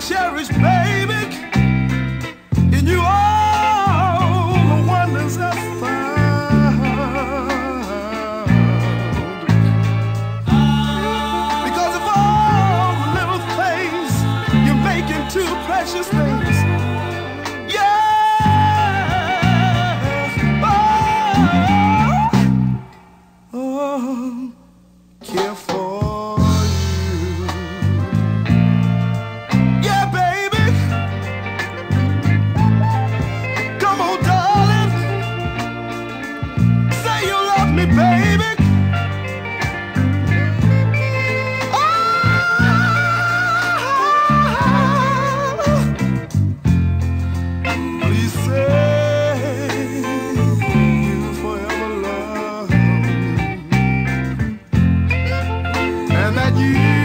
cherished, baby. In you all the wonders I found. Because of all the little things you precious things. Yeah. Oh, oh, oh. careful. and that you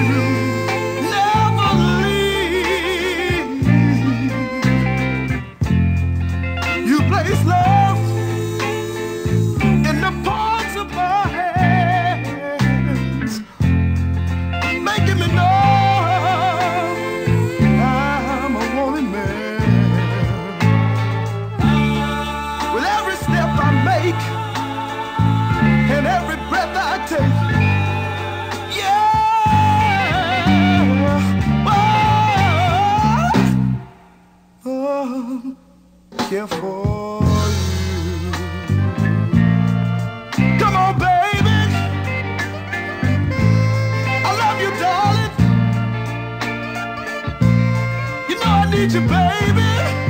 care for you. Come on, baby. I love you, darling. You know I need you, baby.